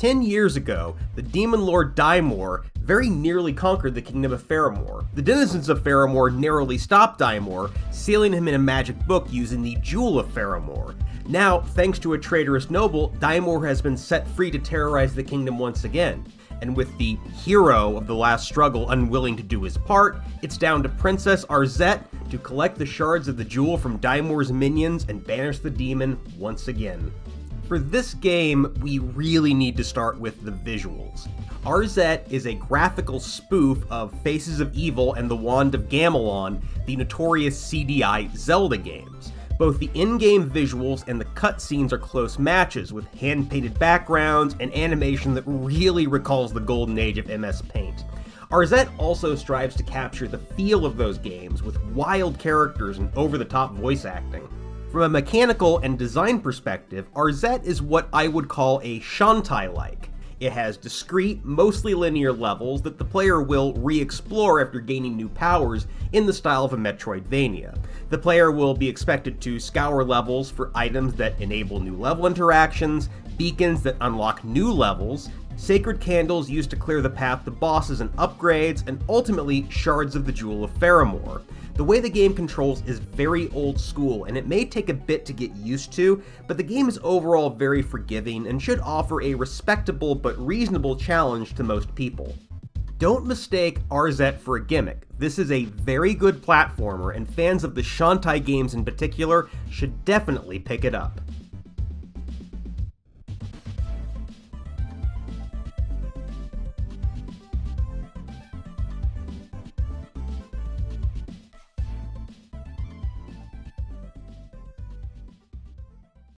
Ten years ago, the demon lord Daimor very nearly conquered the kingdom of Faramore. The denizens of Faramore narrowly stopped Daimor, sealing him in a magic book using the Jewel of Faramore. Now, thanks to a traitorous noble, Daimor has been set free to terrorize the kingdom once again. And with the hero of the last struggle unwilling to do his part, it's down to Princess Arzette to collect the shards of the jewel from Daimor's minions and banish the demon once again. For this game, we really need to start with the visuals. Arzette is a graphical spoof of Faces of Evil and the Wand of Gamelon, the notorious CDI Zelda games. Both the in-game visuals and the cutscenes are close matches, with hand-painted backgrounds and animation that really recalls the golden age of MS Paint. Arzette also strives to capture the feel of those games with wild characters and over-the-top voice acting. From a mechanical and design perspective, Arzette is what I would call a Shantae-like. It has discrete, mostly linear levels that the player will re-explore after gaining new powers in the style of a Metroidvania. The player will be expected to scour levels for items that enable new level interactions, beacons that unlock new levels, sacred candles used to clear the path to bosses and upgrades, and ultimately shards of the Jewel of Faramore. The way the game controls is very old school, and it may take a bit to get used to, but the game is overall very forgiving and should offer a respectable but reasonable challenge to most people. Don't mistake Arzette for a gimmick. This is a very good platformer, and fans of the Shantae games in particular should definitely pick it up.